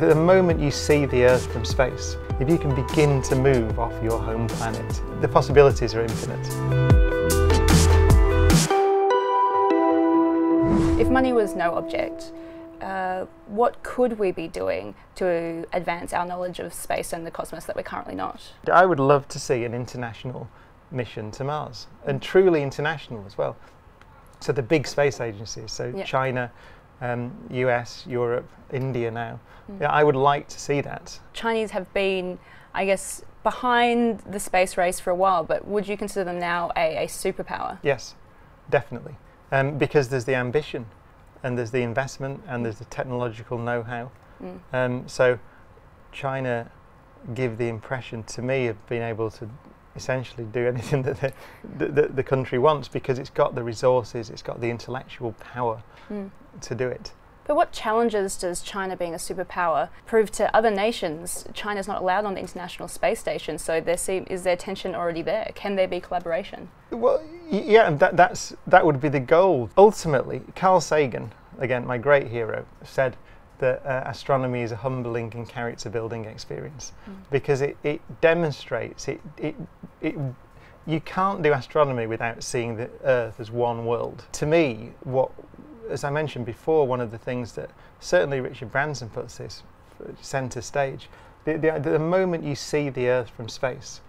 The moment you see the Earth from space, if you can begin to move off your home planet, the possibilities are infinite. If money was no object, uh, what could we be doing to advance our knowledge of space and the cosmos that we're currently not? I would love to see an international mission to Mars, and truly international as well. So the big space agencies, so Yeah. China, um, US, Europe, India now. Mm. Yeah, I would like to see that. Chinese have been, I guess, behind the space race for a while, but would you consider them now a, a superpower? Yes, definitely. Um, because there's the ambition, and there's the investment, and there's the technological know-how. Mm. Um, so China give the impression to me of being able to essentially do anything that the, the, the, the country wants because it's got the resources, it's got the intellectual power Mm. to do it. But what challenges does China being a superpower prove to other nations? China's not allowed on the International Space Station, so there seem, is there tension already there? Can there be collaboration? Well, yeah, that, that's, that would be the goal. Ultimately, Carl Sagan, again, my great hero, said that uh, astronomy is a humbling and character building experience Mm. because it, it demonstrates, it, it, it, you can't do astronomy without seeing the Earth as one world. To me, what, as I mentioned before, one of the things that certainly Richard Branson puts this centre stage, the, the, the moment you see the Earth from space,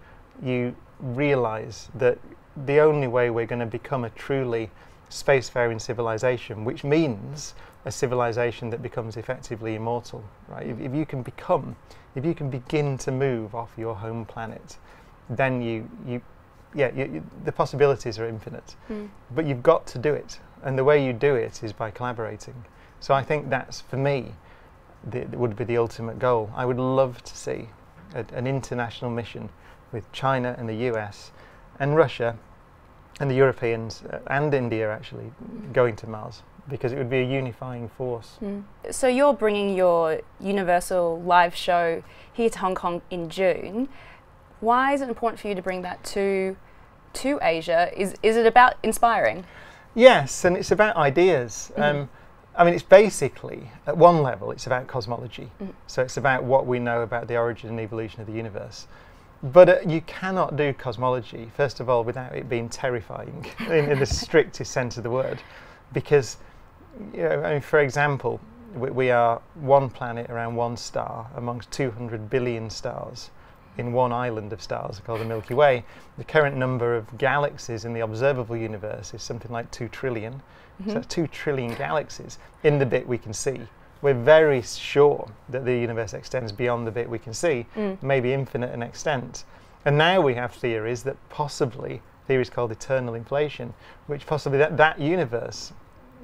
you realise that the only way we're going to become a truly spacefaring civilization, which means a civilization that becomes effectively immortal, right? If, if you can become, if you can begin to move off your home planet, then you, you yeah, you, you, the possibilities are infinite. Mm. But you've got to do it, and the way you do it is by collaborating. So I think that's for me, the, would be the ultimate goal. I would love to see a, an international mission with China and the US and Russia and the Europeans uh, and India actually going to Mars because it would be a unifying force. Mm. So you're bringing your Universal live show here to Hong Kong in June. Why is it important for you to bring that to to Asia? Is is it about inspiring? Yes, and it's about ideas. Mhm. Um, I mean, it's basically, at one level, it's about cosmology. Mhm. So it's about what we know about the origin and evolution of the universe. But uh, you cannot do cosmology, first of all, without it being terrifying in, in the strictest sense of the word. Because, you know, I mean, for example, we, we are one planet around one star amongst 200 billion stars in one island of stars called the Milky Way. The current number of galaxies in the observable universe is something like 2 trillion. So Mhm. that's 2 trillion galaxies in the bit we can see. We're very sure that the universe extends beyond the bit we can see, Mm. maybe infinite in extent. And now we have theories that possibly, theories called eternal inflation, which possibly that, that universe,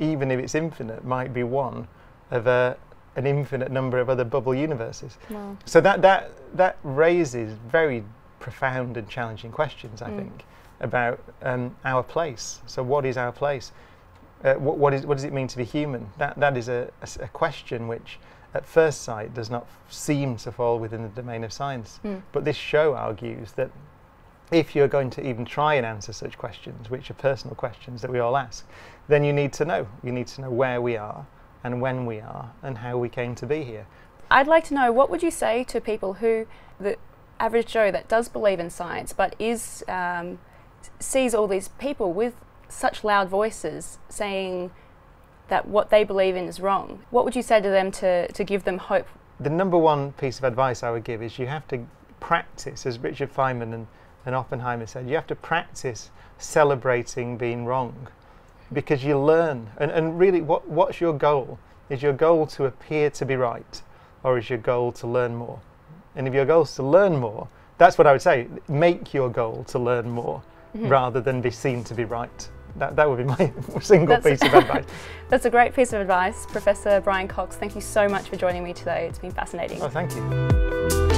even if it's infinite, might be one of a, an infinite number of other bubble universes. Well, So that, that, that raises very profound and challenging questions, I Mm. think, about um, our place. So, what is our place? Uh, what, what, is, what does it mean to be human? That, that is a question which, at first sight, does not f- seem to fall within the domain of science. mm. But this show argues that if you're going to even try and answer such questions, which are personal questions that we all ask, then you need to know. You need to know where we are and when we are and how we came to be here. I'd like to know what would you say to people who the average Joe that does believe in science but is um, sees all these people with such loud voices saying that what they believe in is wrong. What would you say to them to, to give them hope? The number one piece of advice I would give is you have to practice, as Richard Feynman and, and Oppenheimer said, you have to practice celebrating being wrong because you learn. And, and really, what, what's your goal? Is your goal to appear to be right or is your goal to learn more? And if your goal is to learn more, that's what I would say. Make your goal to learn more Mhm. rather than be seen to be right. That, that would be my single That's- piece of advice. That's a great piece of advice. Professor Brian Cox, thank you so much for joining me today. It's been fascinating. Oh, thank you.